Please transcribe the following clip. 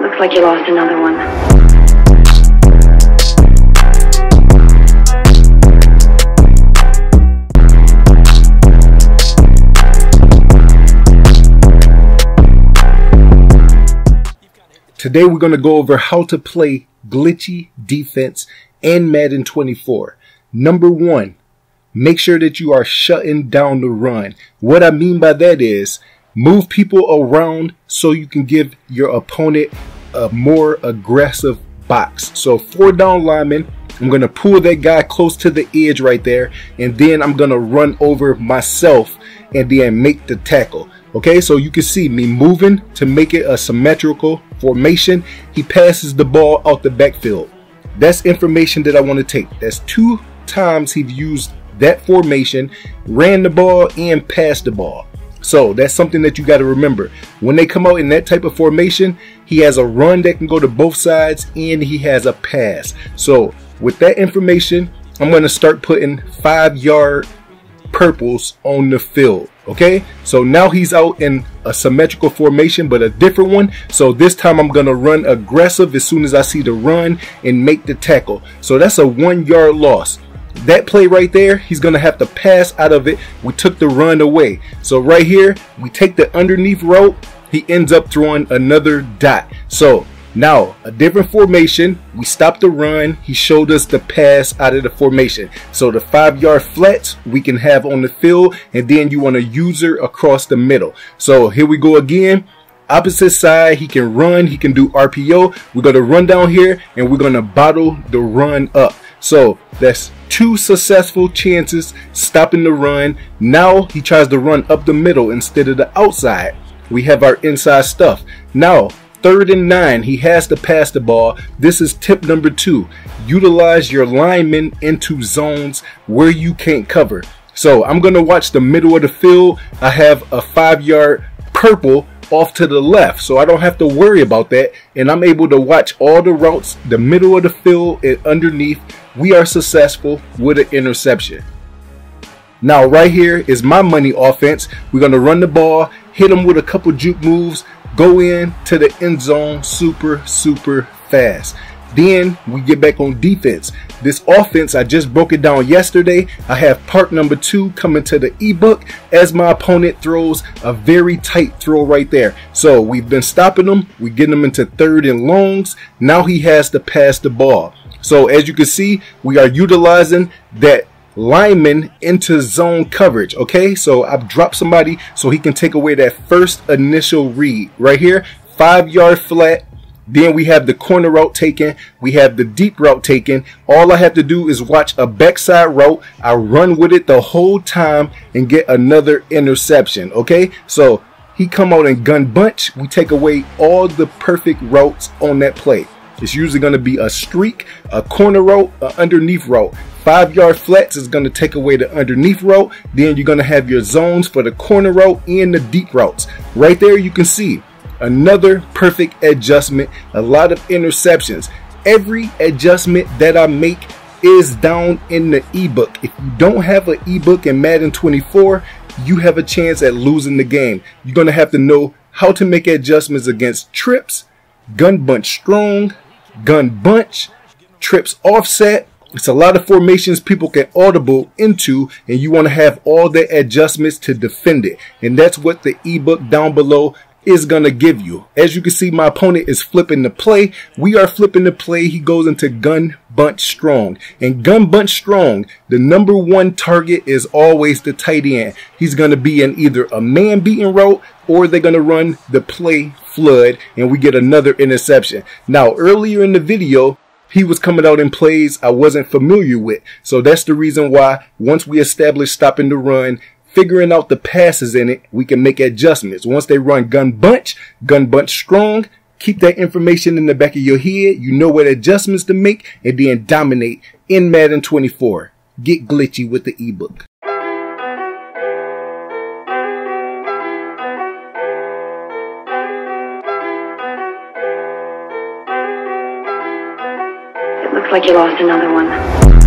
Looks like you lost another one. Today we're going to go over how to play glitchy defense and Madden 24. Number one, make sure that you are shutting down the run. What I mean by that is move people around so you can give your opponent a more aggressive box. So four down linemen, I'm going to pull that guy close to the edge right there and then I'm going to run over myself and then make the tackle. Okay, so you can see me moving to make it a symmetrical formation. He passes the ball out the backfield. That's information that I want to take. That's two times he's used that formation, ran the ball and passed the ball. So that's something that you got to remember. When they come out in that type of formation, he has a run that can go to both sides and he has a pass. So with that information, I'm going to start putting five yard purples on the field. Okay, so now he's out in a symmetrical formation, but a different one. So this time I'm gonna run aggressive as soon as I see the run and make the tackle. So that's a one yard loss. That play right there, he's gonna have to pass out of it. We took the run away. So right here, we take the underneath route. He ends up throwing another dot. So now, a different formation. We stopped the run. He showed us the pass out of the formation. So the five yard flats we can have on the field and then you want a user across the middle. So here we go again. Opposite side, he can run, he can do RPO. We're going to run down here and we're going to bottle the run up. So that's two successful chances stopping the run. Now he tries to run up the middle instead of the outside. We have our inside stuff. Now Third and nine, he has to pass the ball. This is tip number two. Utilize your linemen into zones where you can't cover. So I'm going to watch the middle of the field. I have a five yard purple off to the left. So I don't have to worry about that. And I'm able to watch all the routes, the middle of the field and underneath. We are successful with an interception. Now right here is my money offense. We're going to run the ball, hit them with a couple juke moves, go in to the end zone super, super fast. Then we get back on defense. This offense, I just broke it down yesterday. I have part number two coming to the ebook as my opponent throws a very tight throw right there. So we've been stopping him. We getting him into third and longs. Now he has to pass the ball. So as you can see, we are utilizing that lineman into zone coverage. Okay, so I've dropped somebody so he can take away that first initial read right here, five yard flat. Then we have the corner route taken. We have the deep route taken. All I have to do is watch a backside route. I run with it the whole time and get another interception. Okay, so he come out and gun bunch. We take away all the perfect routes on that play. It's usually going to be a streak, a corner route, an underneath route. Five yard flats is going to take away the underneath route. Then you're going to have your zones for the corner route and the deep routes. Right there, you can see another perfect adjustment. A lot of interceptions. Every adjustment that I make is down in the ebook. If you don't have an ebook in Madden 24, you have a chance at losing the game. You're going to have to know how to make adjustments against trips, gun bunch strong, gun bunch, trips offset. It's a lot of formations people can audible into and you want to have all the adjustments to defend it. And that's what the ebook down below is going to give you. As you can see, my opponent is flipping the play. We are flipping the play. He goes into gun bunch strong. And gun bunch strong, the number one target is always the tight end. He's going to be in either a man beating route or they're going to run the play flood and we get another interception. Now, earlier in the video, he was coming out in plays I wasn't familiar with. So that's the reason why once we establish stopping the run, figuring out the passes in it, we can make adjustments. Once they run gun bunch, gun bunch strong, keep that information in the back of your head. You know what adjustments to make and then dominate in Madden 24. Get glitchy with the ebook. Looks like you lost another one.